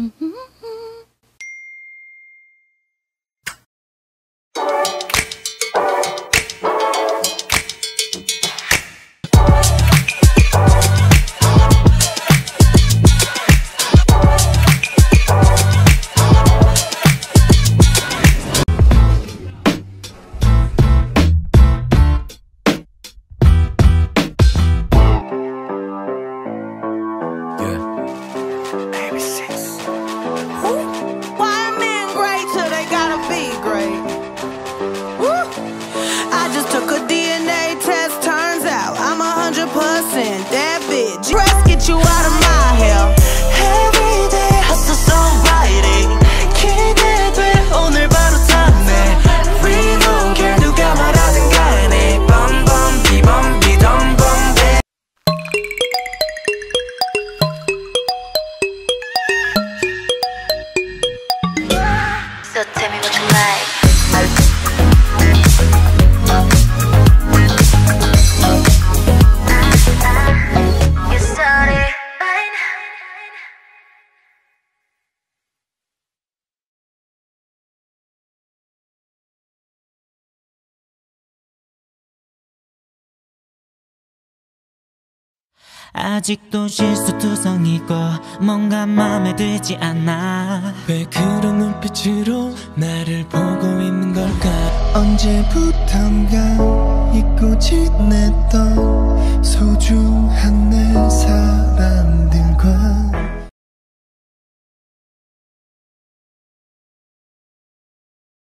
Mm-hmm. 아직도 실수투성이고 뭔가 마음에 들지 않아. 왜 그런 눈빛으로 나를 보고 있는 걸까? 언제부턴가 잊고 지냈던